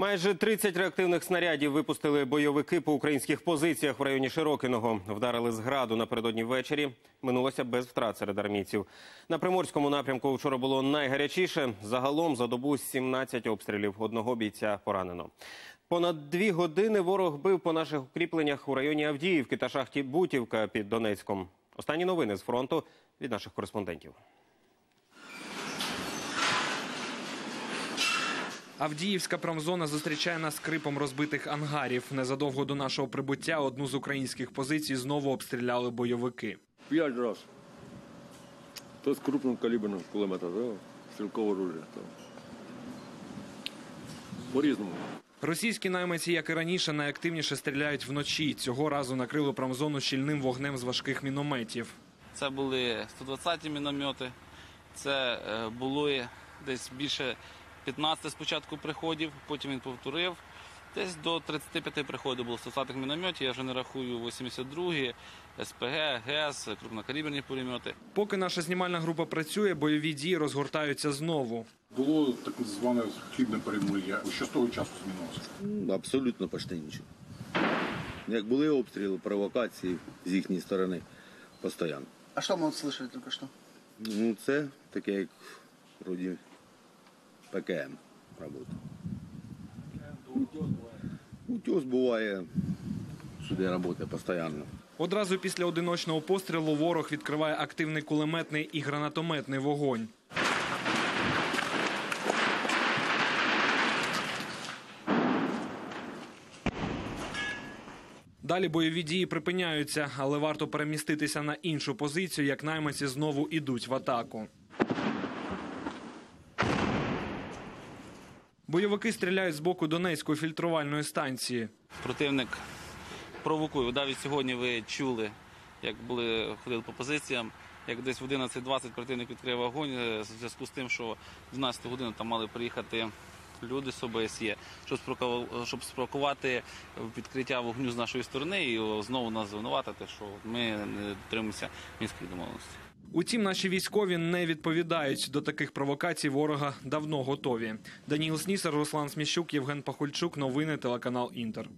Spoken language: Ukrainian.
Майже 30 реактивних снарядів випустили бойовики по українських позиціях в районі Широкиного. Вдарили з граду напередодні ввечері. Минулося без втрат серед армійців. На приморському напрямку вчора було найгарячіше. Загалом за добу 17 обстрілів. Одного бійця поранено. Понад дві години ворог бив по наших укріпленнях у районі Авдіївки та шахті Бутівка під Донецьком. Останні новини з фронту від наших кореспондентів. Авдіївська промзона зустрічає нас скрипом розбитих ангарів. Незадовго до нашого прибуття одну з українських позицій знову обстріляли бойовики. П'ять раз. То з крупним калібром кулемета, то стрілкове оружие. То. По-різному. Російські найманці, як і раніше, найактивніше стріляють вночі. Цього разу накрили промзону щільним вогнем з важких мінометів. Це були 120-ті міномети. Це е, були десь більше 15 спочатку приходів, потім він повторив. Десь до 35 приходів було 120-х мінометів. Я вже не рахую 82-гі, СПГ, ГЕС, крупнокаліберні пулемети. Поки наша знімальна група працює, бойові дії розгортаються знову. Було так зване хлібне перемир'я. Що з того часу змінилося? Абсолютно почти нічого. Як були обстріли, провокації з їхньої сторони постійно. А что мы вот слышали только что? Ну, це таке, як вроді ПКМ робота. Утес буває, сюди працює постійно. Одразу після одиночного пострілу ворог відкриває активний кулеметний і гранатометний вогонь. Далі бойові дії припиняються, але варто переміститися на іншу позицію, як найманці знову ідуть в атаку. Бойовики стріляють з боку Донецької фільтрувальної станції. Противник провокує. Навіть сьогодні ви чули, як були ходили по позиціям. Як десь в 11.20 противник відкрив вогонь е, в зв'язку з тим, що в 12 годину там мали приїхати люди з ОБСЄ, щоб спровокувати відкриття вогню з нашої сторони і знову нас звинуватити, що ми не дотримуємося мінської домовленості. Утім, наші військові не відповідають до таких провокацій. Ворога давно готові. Даніл Снісер, Руслан Сміщук, Євген Пахульчук. Новини телеканал Інтер.